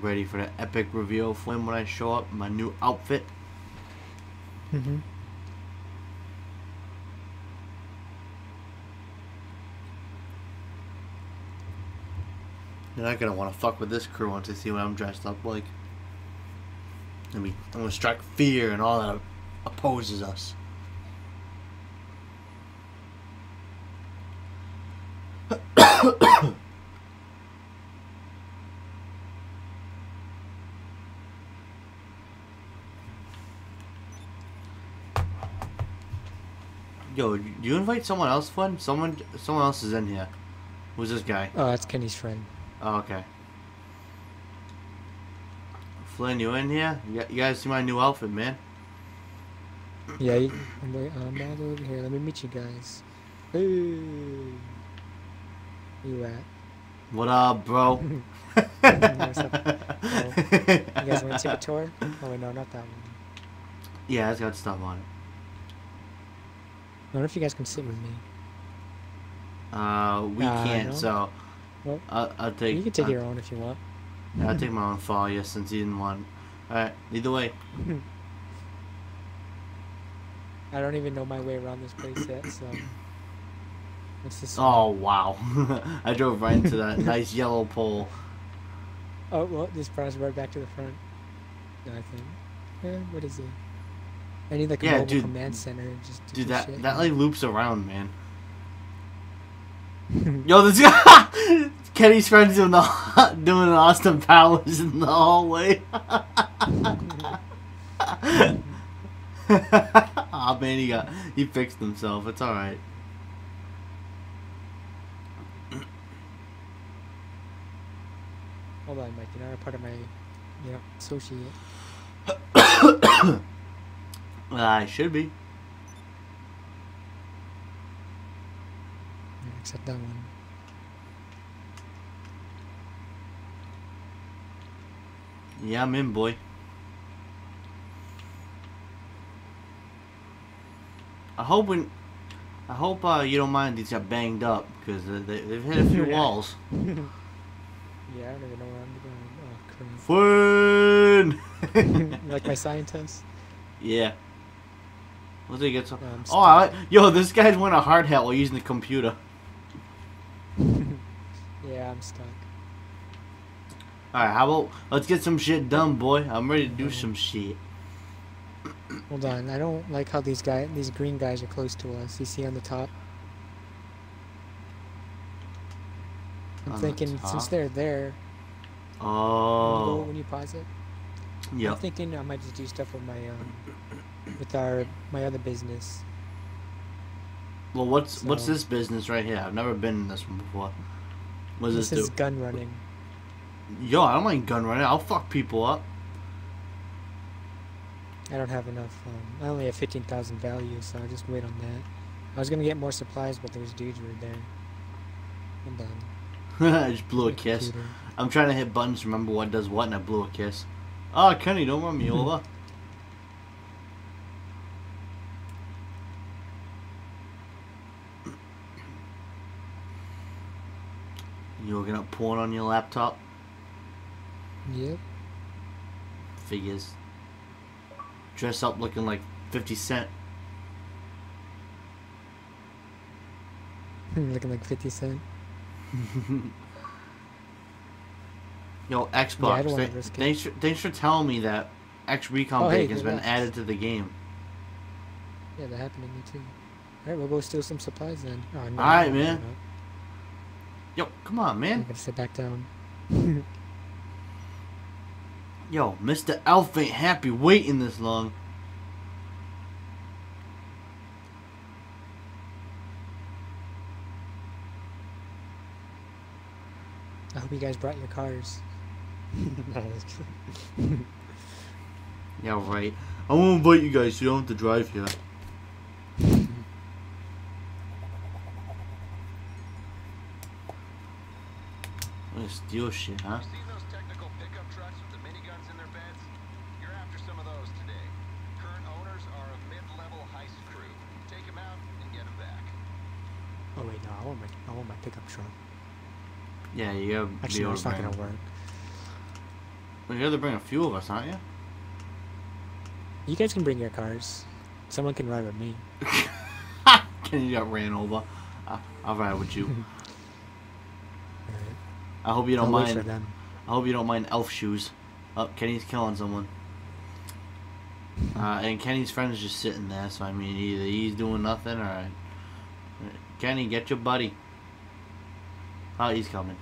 ready for the epic reveal for him when I show up in my new outfit. Mm-hmm. They're not gonna want to fuck with this crew once they see what I'm dressed up like. I mean, I'm gonna strike fear and all that opposes us. Yo, you invite someone else, Flynn? Someone, someone else is in here. Who's this guy? Uh, oh, that's Kenny's friend. Oh, okay. Flynn, you in here? You, you guys see my new outfit, man? Yeah, you, I'm, wait, uh, I'm all over here. Let me meet you guys. Hey. You at? What up, bro? What's up? Oh, you guys want to take a tour? Oh wait, no, not that one. yeah, it's got stuff on it. I wonder if you guys can sit with me. Uh, we Uh, can't, no. so Well, I'll, I'll take. you can take I'll, your own if you want. I'll take my own fall, yeah, since he didn't want. All right, either way. I don't even know my way around this place yet, so. What's this? Oh wow, I drove right into that nice yellow pole. Oh, well, this brought us right back to the front. I think. Eh, what is it? I need like a Yeah, mobile dude. command center just to Dude, do that shit. that like loops around, man. Yo, this guy, Kenny's friends doing the doing Austin Powers in the hallway. oh man, he got he fixed himself. It's all right. Hold on, Mike. You're not a part of my, you know, associate. I should be. Except that one. Yeah, I'm in, boy. I hope when, I hope uh, you don't mind these got banged up because they, they've hit a few walls. Yeah, I don't even know where I'm going. Oh, crap. like my scientist. yeah. Let's see, get some. Um, Oh, I yo, this guy's wearing a hard hat while using the computer. Yeah, I'm stuck. All right, how about let's get some shit done, boy. I'm ready to do some shit. Hold on, I don't like how these guys, these green guys are close to us. You see on the top? I'm On the thinking since they're there, when you, go, Oh, when you pause it, Yeah. I'm thinking I might just do stuff with my um, with our my other business. Well, what's what's this business right here? I've never been in this one before. What does This this, is do? gun running. Yo, I don't mind gun running. I'll fuck people up. I don't have enough. Um, I only have fifteen thousand value, so I'll just wait on that. I was gonna get more supplies, but those dudes were there. I'm done. I just blew a kiss. I'm trying to hit buttons to remember what does what, and I blew a kiss. Oh, Kenny, don't run me over. You looking up porn on your laptop? Yep. Figures. Dress up looking like 50 Cent. Looking like fifty cent. Yo, Xbox. don't wanna th- risk it. thanks, for, thanks for telling me that X Recon Oh, hey, has been added to the game. Yeah, that happened to me too. Alright, we'll go steal some supplies then. Oh, no, Alright, no, man. no. Yo, come on, man. I'm man. gonna sit back down. Yo, Mr. Elf ain't happy waiting this long. I hope you guys brought your cars. No, I was kidding. Yeah, right. I won't invite you guys so you don't have to drive here. I'm gonna steal shit, huh? Seen those technical pickup trucks with the miniguns in their beds? You're after some of those today. Current owners are a mid-level heist crew. Take them out and get them back. oh wait, no, I want my I want my pickup truck. Yeah, you gotta Actually, be no, it's not gonna work. Well, you're to bring a few of us, aren't you? You guys can bring your cars. Someone can ride with me. Kenny got ran over. I, I'll ride with you. I hope you don't mind. I hope you don't mind elf shoes. Oh, Kenny's killing someone. Uh, and Kenny's friend is just sitting there, so I mean, either he's doing nothing or. Kenny, get your buddy. Oh, he's coming.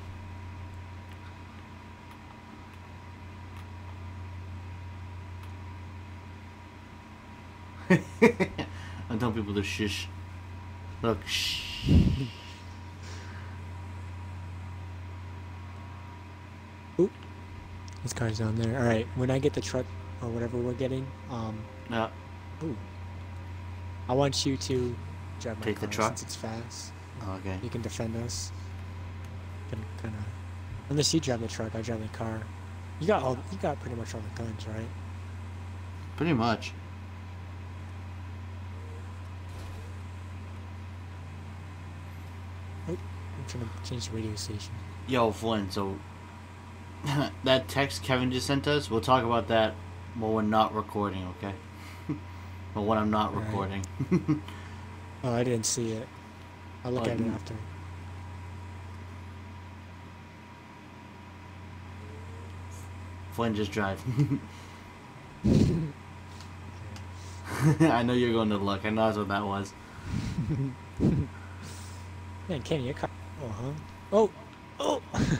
I'm telling people to shush. Look, shh. His car's down there. Alright, when I get the truck or whatever we're getting, um, Yeah. ooh, I want you to drive my Take the truck? since it's fast. Okay. You can defend us. Can kind of, unless you drive the truck, I drive the car. You got all, you got pretty much all the guns, right? Pretty much. I'm trying to change the radio station. Yo, Flynn, so that text Kevin just sent us, we'll talk about that when we're not recording, okay? but when I'm not Alright. recording. Oh, I didn't see it. I'll look Oh, at it after. Flynn, just drive. I know you're going to look. I know that's what that was. Man, Kenny, your car. Uh-huh. Oh, huh? Oh,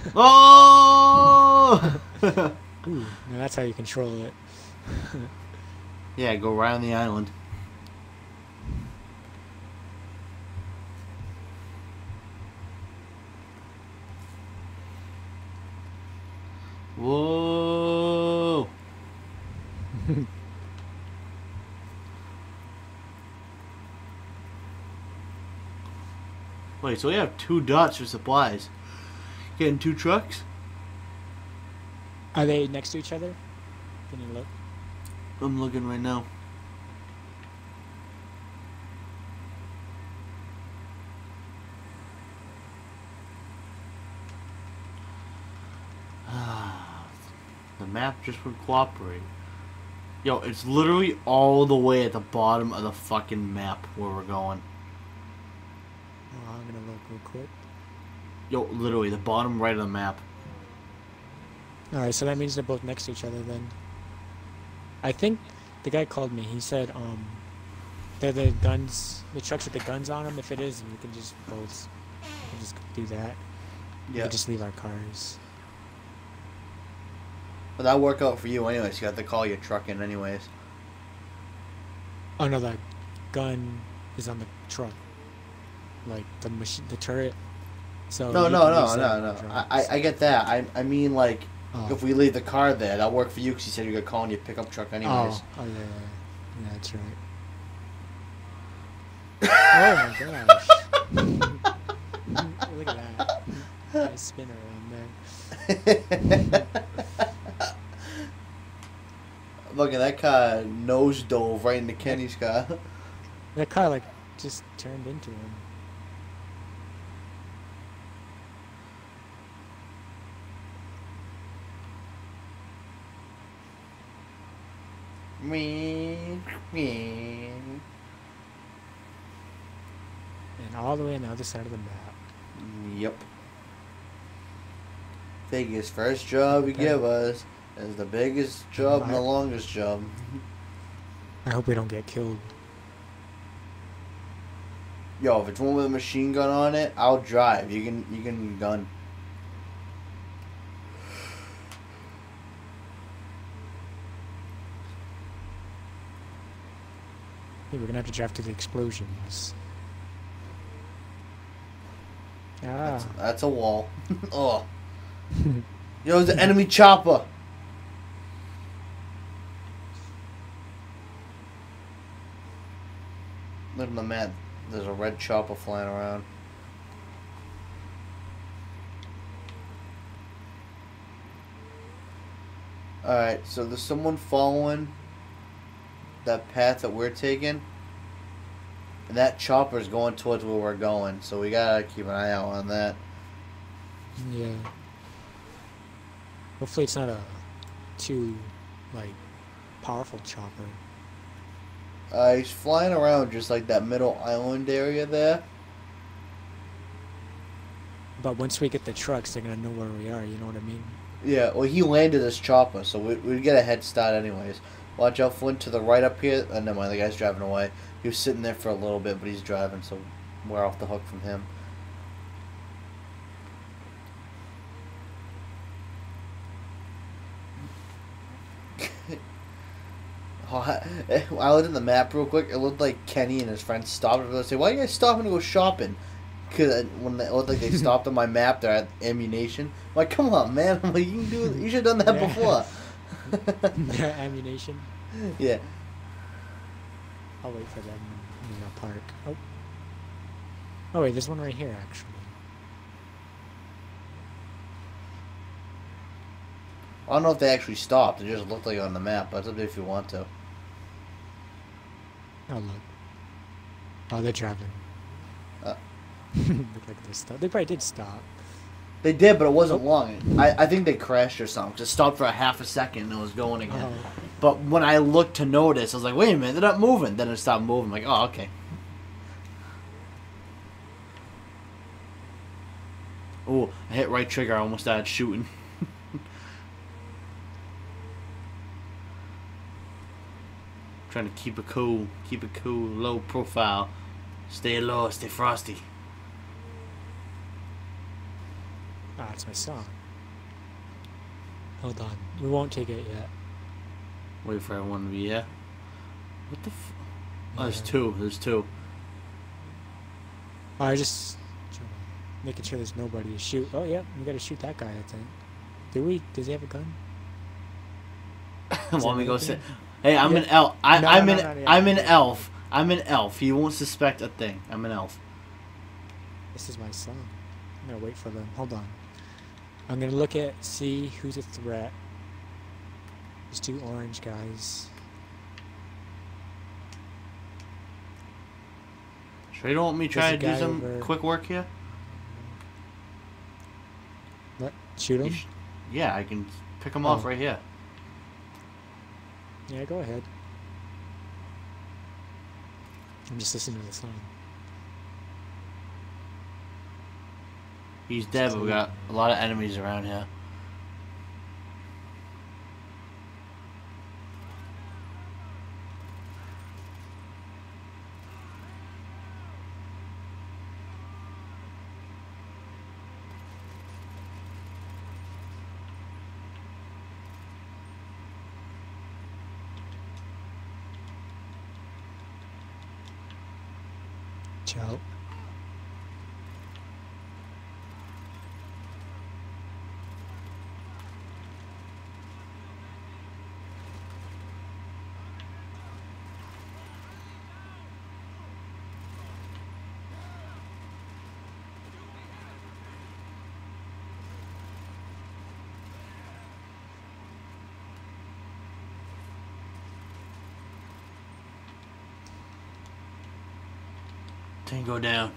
oh. Oh! Ooh, now that's how you control it. yeah, go right on the island. Whoa! Wait, so we have two dots for supplies. Getting two trucks? Are they next to each other? Can you look? I'm looking right now. Ah the map just would cooperate. Yo, it's literally all the way at the bottom of the fucking map where we're going. Oh, I'm gonna look real quick. Yo, literally the bottom right of the map. Alright, so that means they're both next to each other then. I think the guy called me. He said, um, they're the guns, the trucks with the guns on them. If it is, we can just both, we can just do that. We Yeah, just leave our cars. but that work out for you anyways. You have to call your truck in anyways. Oh no, the gun is on the truck. Like the machine, the turret. So No, no, no, no, no. I. I, I get that. I, I mean like Oh. if we leave the car there, that'll work for you because you said you're gonna call in your pickup truck oh, anyways. Oh, oh yeah, yeah, yeah. that's right. oh my gosh! Look at that. Nice spinner on there. Look at that car nose dove right into Kenny's car. That car like just turned into him. Me, me. And all the way on the other side of the map. Yep. Biggest first job you Okay. give us is the biggest job and the longest job. I hope we don't get killed. Yo, if it's one with a machine gun on it, I'll drive. You can you can gun. Hey, we're gonna have to drive to the explosions. Ah. That's, that's a wall. oh. Yo, an enemy chopper. Look at the map. There's a red chopper flying around. Alright, so there's someone following that path that we're taking. And that chopper's going towards where we're going, so we gotta keep an eye out on that. Yeah. Hopefully it's not a too, like, powerful chopper. Uh, he's flying around just like that middle island area there. But once we get the trucks, they're gonna know where we are. You know what I mean? Yeah, well, he landed his chopper, so we, we'd get a head start anyways. Watch out, Flynn, to the right up here. Uh, never mind, the guy's driving away. He was sitting there for a little bit, but he's driving, so we're off the hook from him. Oh, I, looked at the map real quick. It looked like Kenny and his friends stopped. They say, "Why are you guys stopping to go shopping?" Because when they, it looked like they stopped on my map, they're at ammunition. I'm like, come on, man! I'm like, you can do. You should have done that Yeah. before. Their ammunition. yeah. I'll wait for them in the park. Oh. Oh wait, there's one right here actually. I don't know if they actually stopped. It just looked like on the map. But it's up to if you want to. Oh look. Oh, they're driving. Uh. Look like they stopped. They probably did stop. They did, but it wasn't long. I, I think they crashed or something. Just stopped for a half a second and it was going again. Oh. But when I looked to notice, I was like, wait a minute, they're not moving. Then it stopped moving. I'm like, oh, okay. Oh, I hit right trigger. I almost started shooting. Trying to keep it cool, keep it cool, low profile, stay low, stay frosty. Ah, it's my song. Hold on. We won't take it yet. Wait for everyone to be here. What the? F- oh, there's two. There's two. I just making sure there's nobody to shoot. Oh yeah, we gotta shoot that guy. I think. Do we? Does he have a gun? Want me to go sit? Hey, I'm Yeah. an elf. I, No, I'm no, an no. I'm an elf. I'm an elf. He won't suspect a thing. I'm an elf. This is my song. I'm gonna wait for them. Hold on. I'm gonna look at see who's a threat. There's two orange guys. Sure, you don't want me trying to do some over- quick work here? What? Shoot him? yeah, I can pick them oh. off Oh. right here. Yeah, go ahead. I'm just listening to the song. He's dead, but we got a lot of enemies around here. Ciao. Tango down.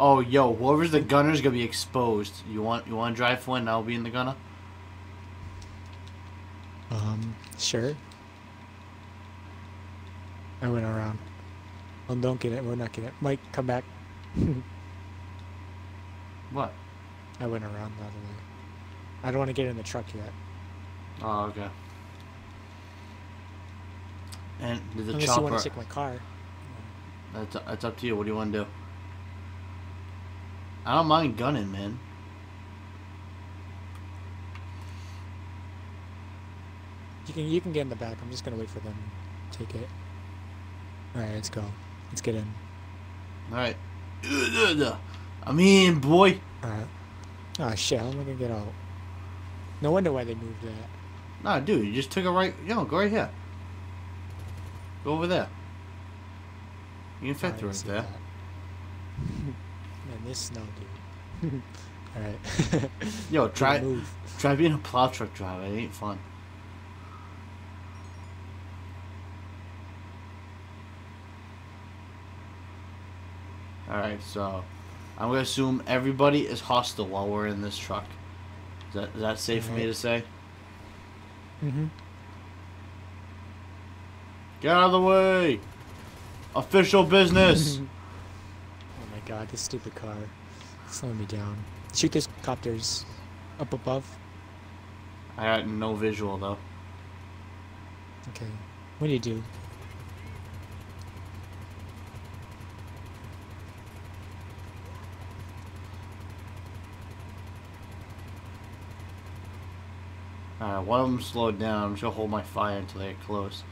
Oh, yo, whoever's the gunner's gonna be exposed. You want you want to drive for one? I'll be in the gunner. Um, sure. I went around. Well, don't get it. We're not getting it. Mike, come back. What? I went around the other way. I don't want to get in the truck yet. Oh, okay. And did the Unless you want to take my car. That's that's up to you. What do you want to do? I don't mind gunning, man. You can you can get in the back. I'm just gonna wait for them to take it. All right, let's go. Let's get in. All right. I'm in, boy. All right. Oh ah, shit! How am I gonna get out? No wonder why they moved that. Nah, dude, you just took a right. Yo, go right here. Go over there. You can fit I through didn't there. Man, this snow, dude. All right. Yo, try try being a plow truck driver. It ain't fun. All right, so I'm gonna assume everybody is hostile while we're in this truck. Is that, is that safe for me to say? Mm-hmm. Get out of the way! Official business! oh my god, this stupid car. Slowing me down. Shoot those copters up above. I got no visual though. Okay. What do you do? Alright, one of them slowed down. I'm just gonna hold my fire until they get close.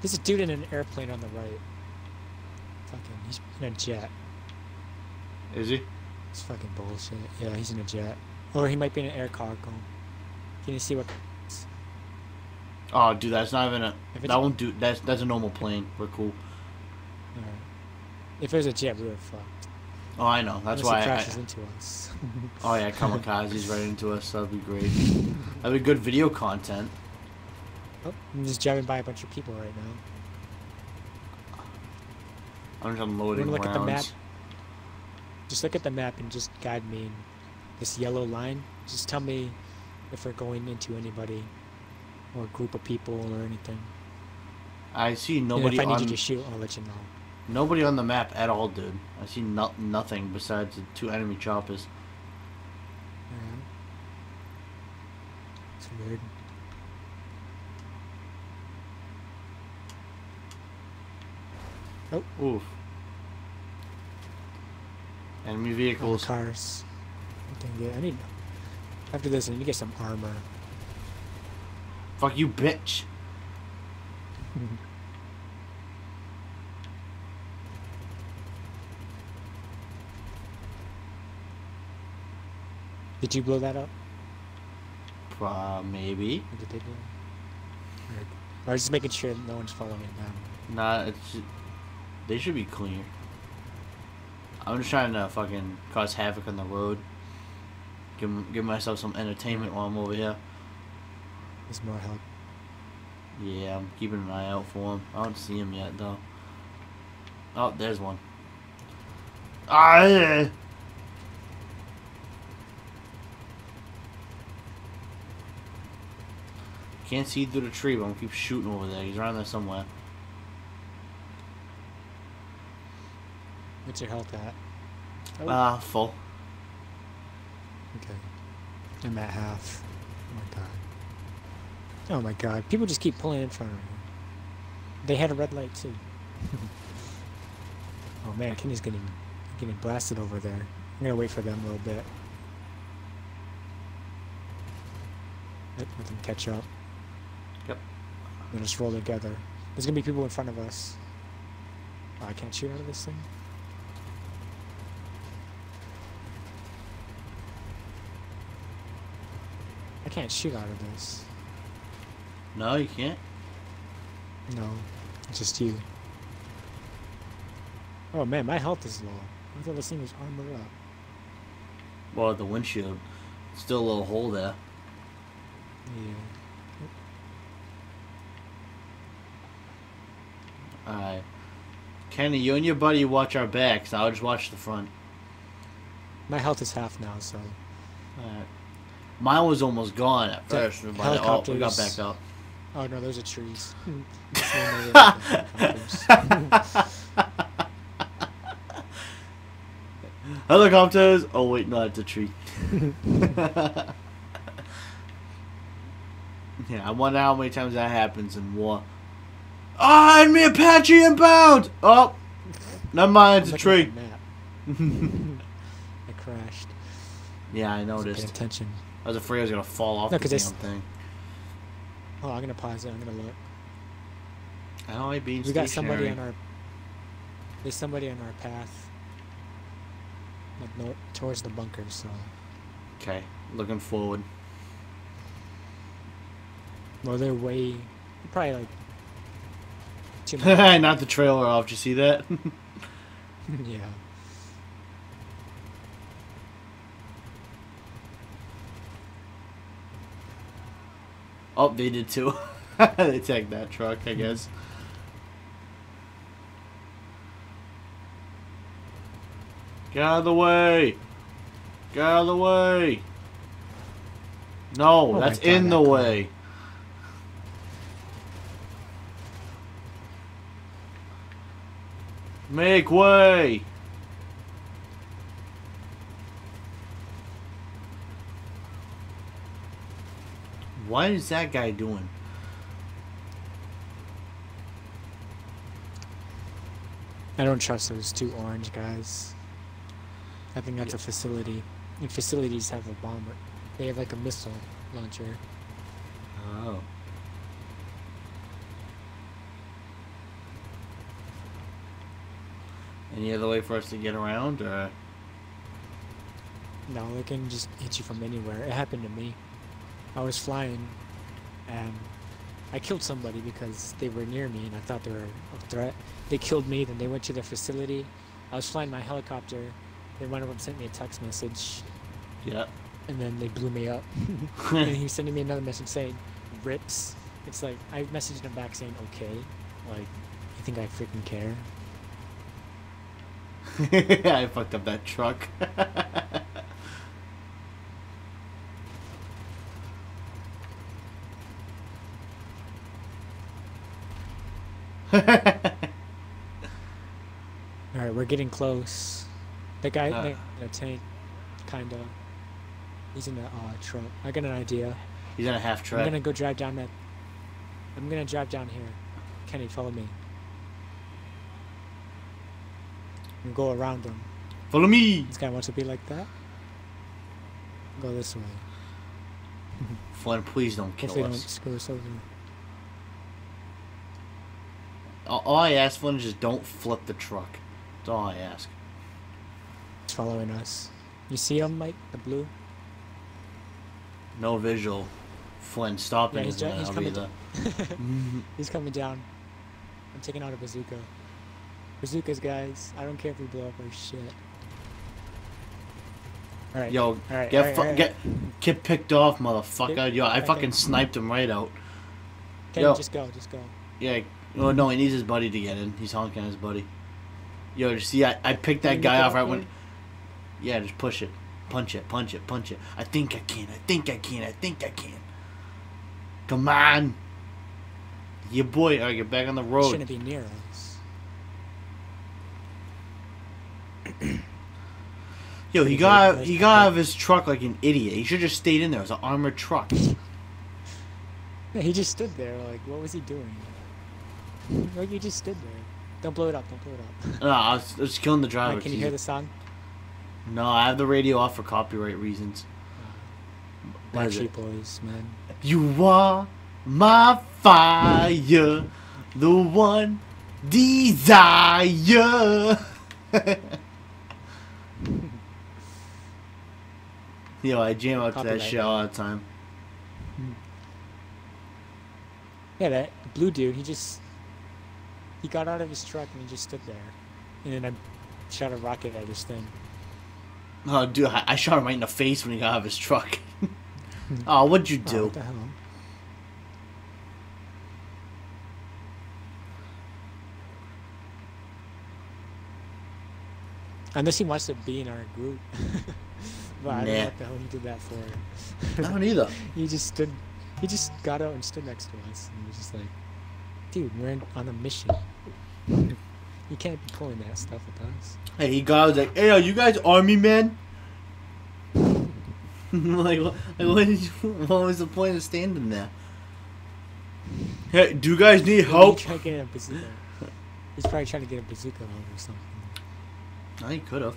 There's a dude in an airplane on the right. Fucking, he's in a jet. Is he? It's fucking bullshit. Yeah, he's in a jet. Or he might be in an air cargo. Can you see what? Oh, dude, that's not even a. If That won't do. That's that's a normal plane. We're cool. Alright. If it was a jet, we were fucked. Oh, I know. That's Unless why. it I, crashes into us. oh yeah, kamikazes right into us. That'd be great. That'd be good video content. oh, I'm just driving by a bunch of people right now. I'm just unloading look at the map? Just look at the map and just guide me in this yellow line. Just tell me if we're going into anybody or a group of people or anything. I see And nobody if I need on you to shoot, I'll let you know. nobody on the map at all, dude. I see no, nothing besides the two enemy choppers. Alright. It's weird. Oof. Enemy Oh, vehicles. cars. I can get. I need. After this, I need to get some armor. Fuck you, bitch. Did you blow that up? Uh, maybe. Did they do? Or, or just making sure no one's following it down. Nah, it's they should be clear. I'm just trying to fucking cause havoc on the road. Give give myself some entertainment while I'm over here. There's more help. Yeah, I'm keeping an eye out for him. I don't see him yet though. Oh, there's one. Ah! yeah. Can't see through the tree, but I'm gonna keep shooting over there. He's around there somewhere. What's your health at? Ah, full. Okay. I'm at half. Oh my god. Oh my god. People just keep pulling in front of me. They had a red light too. oh man, Kenny's getting getting blasted over there. I'm gonna wait for them a little bit. Let, them catch up. Yep. We'll just roll together. There's gonna be people in front of us. Oh, I can't shoot out of this thing. I can't shoot out of this. No, you can't. No, just you. Oh man, my health is low. I thought this thing was armored up. Well, the windshield. Still a little hole there. Yeah. Alright. Kenny, you and your buddy watch our backs. I'll just watch the front. My health is half now, so. Alright. Mine was almost gone at The first. but- Oh, we got back up. Oh no, those are trees. Helicopters. Oh, wait, no, it's a tree. yeah, I wonder how many times that happens in war. Ah, enemy Apache inbound! Oh! Never mind, it's a tree. I crashed. yeah, I noticed. attention. I was afraid I was gonna fall off No, the damn thing. Oh, I'm gonna pause it. I'm gonna look. I don't like being We got somebody on our. There's somebody on our path. Like no, towards the bunker, so. Okay, looking forward. Well, they're way. Probably like. Not the trailer off. Did you see that? yeah. Oh, they did too. they tagged that truck, I guess. Get out of the way! Get out of the way! No, Oh that's God, in the that car. way. Make way! What is that guy doing? I don't trust those two orange guys. I think that's a facility. And facilities have a bomber. They have like a missile launcher. Oh. Any other way for us to get around, or No, they can just hit you from anywhere. It happened to me. I was flying and I killed somebody because they were near me and I thought they were a threat. They killed me, then they went to their facility. I was flying my helicopter. They one of them sent me a text message yeah? and then they blew me up. and he was sending me another message saying, rips. It's like, I messaged him back saying, okay. Like, you think I freaking care? I fucked up that truck. Alright, we're getting close. The guy Uh. the, tank, kinda. He's in a uh, truck. I got an idea. He's in a half-track. I'm gonna go drive down that. I'm gonna drive down here. Kenny, follow me. And go around him. Follow me, This guy wants to be like that. Go this way. Flynn. Please don't kill don't us. screw us over. All, all I ask, Flynn, is just don't flip the truck. That's all I ask. He's following us. You see him, Mike? The blue? No visual. Flynn, stopping Yeah, he's is dri- gonna he's coming either. He's coming down. I'm taking out a bazooka. Bazookas, guys. I don't care if we blow up our shit. Alright. Yo, Alright, get all right, all right. get get picked off, motherfucker. Yo, I fucking sniped him right out. Kenny, yo. just go, just go. Yeah. Oh no, he needs his buddy to get in. He's honking at his buddy. Yo, just see, I, I picked that guy off right when. Yeah, just push it, punch it, punch it, punch it. I think I can. I think I can. I think I can. Come on. Yeah, boy. All right, get back on the road. shouldn't be near us. Yo, he got he got out of his truck like an idiot. He should have just stayed in there. It was an armored truck. Yeah, he just stood there, like, what was he doing? Like, he just stood there. Don't blow it up, don't blow it up. no, I was, I was killing the driver. Can you hear the song? No, I have the radio off for copyright reasons. What? Backstreet Boys, man. You are my fire, the one desire. Yo, I jam out to that shit all the time. Yeah, that blue dude, he just... He got out of his truck and he just stood there. And then I shot a rocket at his thing. Oh, dude, I, I shot him right in the face when he got out of his truck. oh, what'd you Oh, do? what the hell? Unless he wants to be in our group. but I don't know what the hell he did that for. I don't either. He just stood, he just got out and stood next to us. And was just like, dude, we're in, on a mission. you can't be pulling that stuff with us. Hey, he got. I was like, "Hey, are you guys army men?" like, what, like what, you, what was the point of standing there? Hey, do you guys need help? He tried to get a bazooka. He's probably trying to get a bazooka or something. No, he could have.